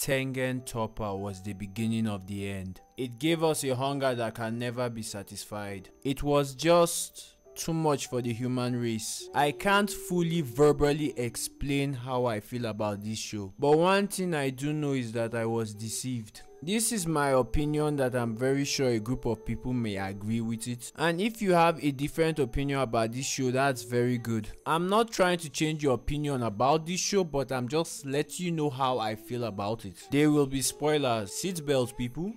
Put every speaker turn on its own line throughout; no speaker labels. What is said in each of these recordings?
Tengen Toppa was the beginning of the end. It gave us a hunger that can never be satisfied. It was just too much for the human race. I can't fully verbally explain how I feel about this show, but one thing I do know is that I was deceived. This is my opinion that I'm very sure a group of people may agree with it. And if you have a different opinion about this show, that's very good. I'm not trying to change your opinion about this show, but I'm just letting you know how I feel about it. There will be spoilers. Seatbelt people.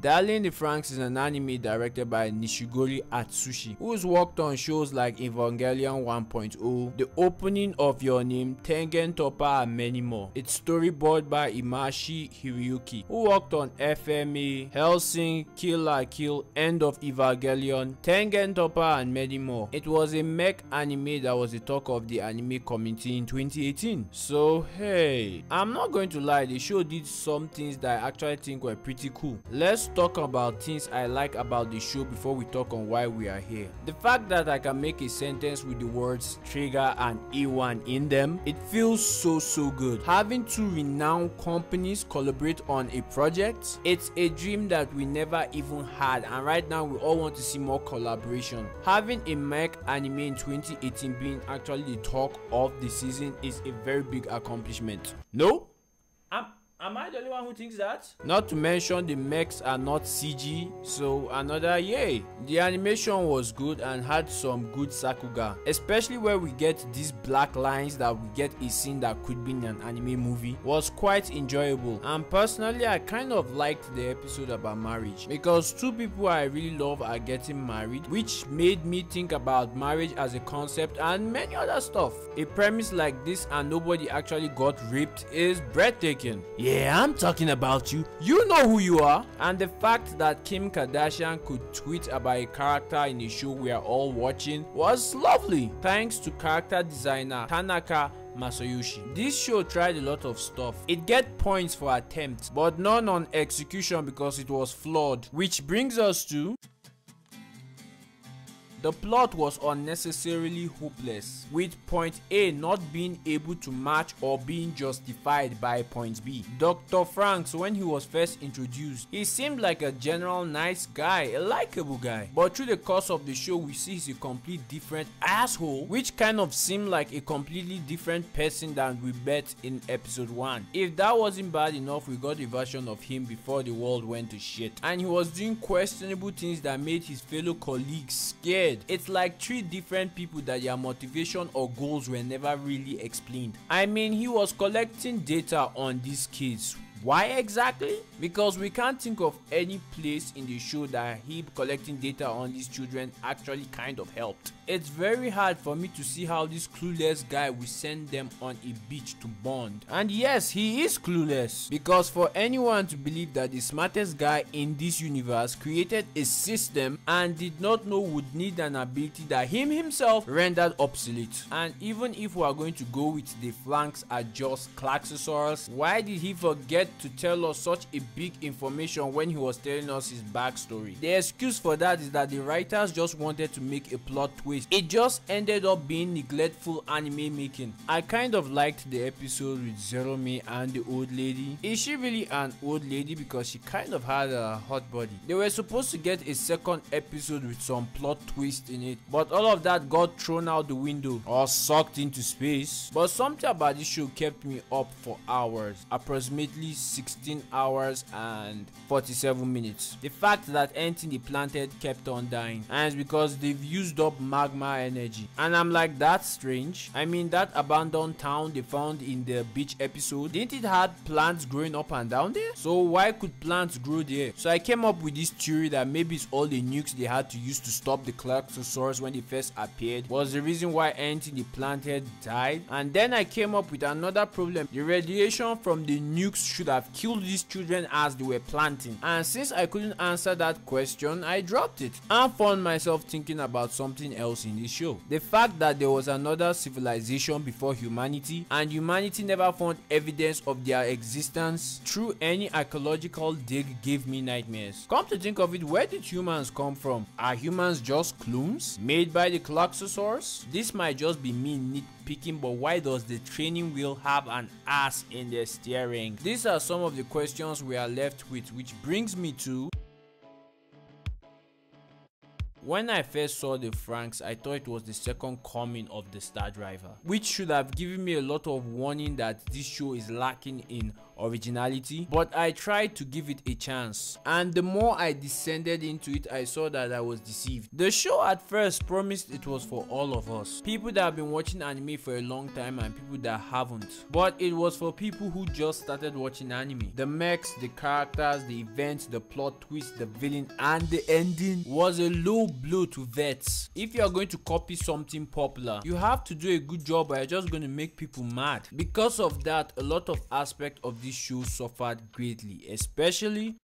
Darling the Franxx is an anime directed by Nishigori Atsushi, who's worked on shows like Evangelion 1.0, The Opening of Your Name, Tengen Toppa and many more. It's storyboard by Imaishi Hiroyuki, who worked on FMA, Hellsing, Kill la Kill, End of Evangelion, Tengen Toppa and many more. It was a mech anime that was the talk of the anime community in 2018. So hey, I'm not going to lie, the show did some things that I actually think were pretty cool. Let's talk about things I like about the show before we talk on why we are here. The fact that I can make a sentence with the words trigger and A-1 in them, it feels so so good. Having two renowned companies collaborate on a project, it's a dream that we never even had and right now we all want to see more collaboration. Having a mech anime in 2018 being actually the talk of the season is a very big accomplishment. No? Am I the only one who thinks that? Not to mention the mechs are not CG, so another yay. The animation was good and had some good sakuga, especially where we get these black lines that we get a scene that could be in an anime movie was quite enjoyable. And personally, I kind of liked the episode about marriage because two people I really love are getting married, which made me think about marriage as a concept and many other stuff. A premise like this and nobody actually got raped is breathtaking. Yeah, yeah, I'm talking about you. You know who you are. And the fact that Kim Kardashian could tweet about a character in a show we are all watching was lovely. Thanks to character designer Tanaka Masayoshi. This show tried a lot of stuff. It get points for attempts, but none on execution because it was flawed. Which brings us to the plot was unnecessarily hopeless, with point A not being able to match or being justified by point B. Dr. Franxx, when he was first introduced, he seemed like a general nice guy, a likable guy. But through the course of the show, we see he's a complete different asshole, which kind of seemed like a completely different person than we met in episode 1. If that wasn't bad enough, we got a version of him before the world went to shit. And he was doing questionable things that made his fellow colleagues scared it's like three different people that their motivation or goals were never really explained. I mean, he was collecting data on these kids why exactly? Because we can't think of any place in the show that him collecting data on these children actually kind of helped. It's very hard for me to see how this clueless guy will send them on a beach to bond. And yes, he is clueless. Because for anyone to believe that the smartest guy in this universe created a system and did not know would need an ability that him himself rendered obsolete. And even if we are going to go with the Franxx are just Klaxosaurus, why did he forget to tell us such a big information when he was telling us his backstory. The excuse for that is that the writers just wanted to make a plot twist. It just ended up being neglectful anime making. I kind of liked the episode with Zorome and the old lady. Is she really an old lady because she kind of had a hot body? They were supposed to get a second episode with some plot twist in it, but all of that got thrown out the window or sucked into space. But something about this show kept me up for hours, approximately 16 hours and 47 minutes. The fact that anything they planted kept on dying and it's because they've used up magma energy. And I'm like, that's strange. I mean, that abandoned town they found in the beach episode, didn't it had plants growing up and down there? So why could plants grow there? So I came up with this theory that maybe it's all the nukes they had to use to stop the Klaxosaurus when they first appeared was the reason why anything they planted died. And then I came up with another problem. The radiation from the nukes should have killed these children as they were planting? And since I couldn't answer that question, I dropped it and found myself thinking about something else in this show. The fact that there was another civilization before humanity and humanity never found evidence of their existence through any archaeological dig gave me nightmares. Come to think of it, where did humans come from? Are humans just clones made by the Klaxosaurus? This might just be me nitpicking, but why does the training wheel have an ass in the steering? These are some of the questions we are left with, which brings me to when I first saw the Franxx, I thought it was the second coming of the Star Driver, which should have given me a lot of warning that this show is lacking in originality but I tried to give it a chance and the more I descended into it I saw that I was deceived. The show at first promised it was for all of us, people that have been watching anime for a long time and people that haven't but it was for people who just started watching anime. The mechs, the characters, the events, the plot twist, the villain and the ending was a low blow to vets. If you are going to copy something popular you have to do a good job or you're just going to make people mad. Because of that a lot of aspect of this this show suffered greatly, especially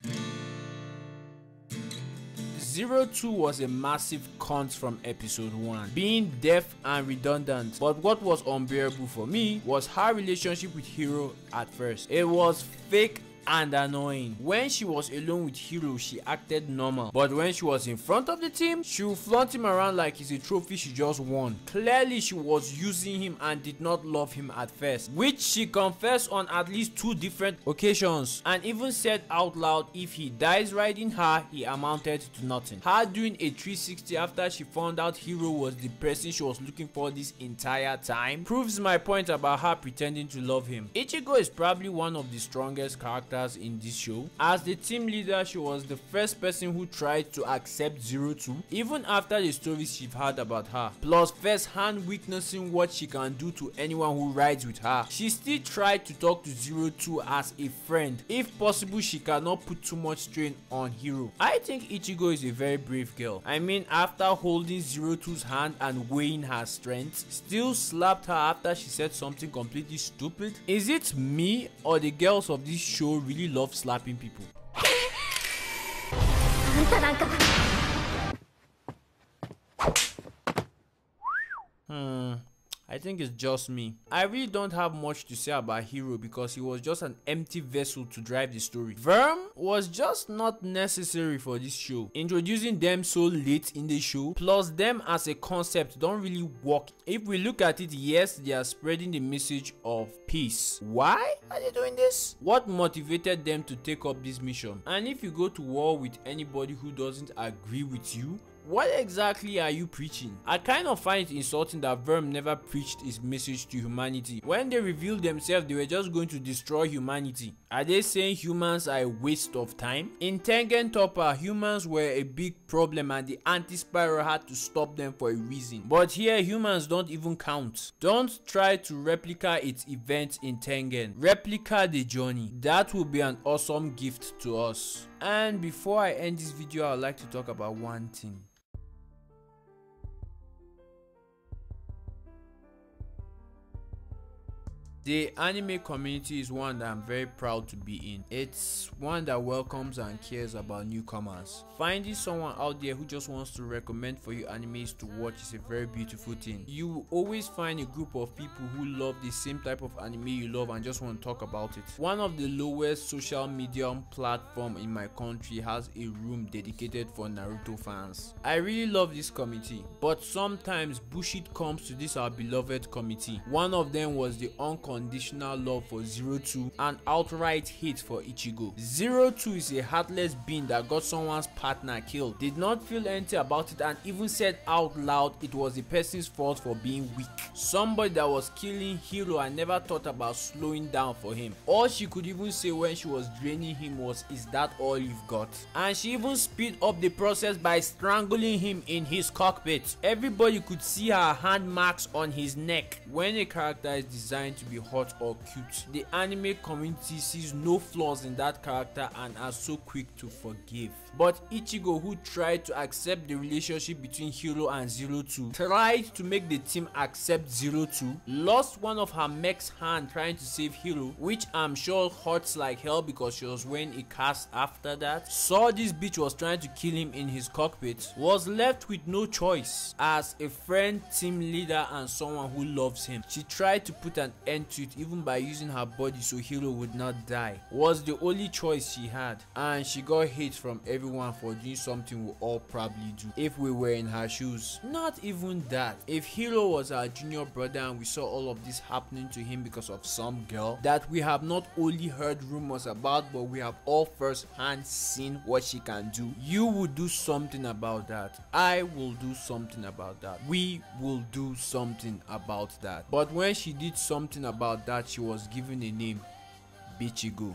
Zero Two was a massive cunt from episode 1, being deaf and redundant, but what was unbearable for me was her relationship with Hiro at first. It was fake and annoying. When she was alone with Hiro, she acted normal. But when she was in front of the team, she would flaunt him around like it's a trophy she just won. Clearly, she was using him and did not love him at first, which she confessed on at least two different occasions and even said out loud if he dies riding her, he amounted to nothing. Her doing a 360 after she found out Hiro was the person she was looking for this entire time proves my point about her pretending to love him. Ichigo is probably one of the strongest characters characters in this show. As the team leader, she was the first person who tried to accept Zero Two, even after the stories she've heard about her. Plus, first hand witnessing what she can do to anyone who rides with her. She still tried to talk to Zero Two as a friend. If possible, she cannot put too much strain on Hiro. I think Ichigo is a very brave girl. I mean, after holding Zero Two's hand and weighing her strength, still slapped her after she said something completely stupid? Is it me or the girls of this show really love slapping people. Hmm. I think it's just me. I really don't have much to say about Hiro because he was just an empty vessel to drive the story. VIRM was just not necessary for this show. Introducing them so late in the show plus them as a concept don't really work. If we look at it, yes, they are spreading the message of peace. Why are they doing this? What motivated them to take up this mission? And if you go to war with anybody who doesn't agree with you, what exactly are you preaching? I kind of find it insulting that VIRM never preached his message to humanity. When they revealed themselves, they were just going to destroy humanity. Are they saying humans are a waste of time? In Tengen Toppa, humans were a big problem and the anti-spiral had to stop them for a reason. But here, humans don't even count. Don't try to replicate its events in Tengen. Replica the journey. That will be an awesome gift to us. And before I end this video, I'd like to talk about one thing. The anime community is one that I'm very proud to be in. It's one that welcomes and cares about newcomers. Finding someone out there who just wants to recommend for you animes to watch is a very beautiful thing. You will always find a group of people who love the same type of anime you love and just want to talk about it. One of the lowest social media platform in my country has a room dedicated for Naruto fans. I really love this committee, but sometimes bullshit comes to this our beloved committee. One of them was the unconditional unconditional love for Zero Two and outright hate for Ichigo. Zero Two is a heartless being that got someone's partner killed, did not feel anything about it and even said out loud it was the person's fault for being weak. Somebody that was killing Hiro and never thought about slowing down for him. All she could even say when she was draining him was is that all you've got? And she even speed up the process by strangling him in his cockpit. Everybody could see her hand marks on his neck. When a character is designed to be hot or cute. The anime community sees no flaws in that character and are so quick to forgive. But Ichigo who tried to accept the relationship between Hiro and Zero Two tried to make the team accept Zero Two, lost one of her mech's hand trying to save Hiro which I'm sure hurts like hell because she was wearing a cast after that, saw this bitch was trying to kill him in his cockpit, was left with no choice as a friend, team leader and someone who loves him. She tried to put an end to it even by using her body so Hiro would not die. Was the only choice she had and she got hate from everyone for doing something we all probably do if we were in her shoes. Not even that. If Hiro was our junior brother and we saw all of this happening to him because of some girl that we have not only heard rumors about but we have all first hand seen what she can do, you would do something about that. I will do something about that. We will do something about that. But when she did something about that, she was given a name Bichigo.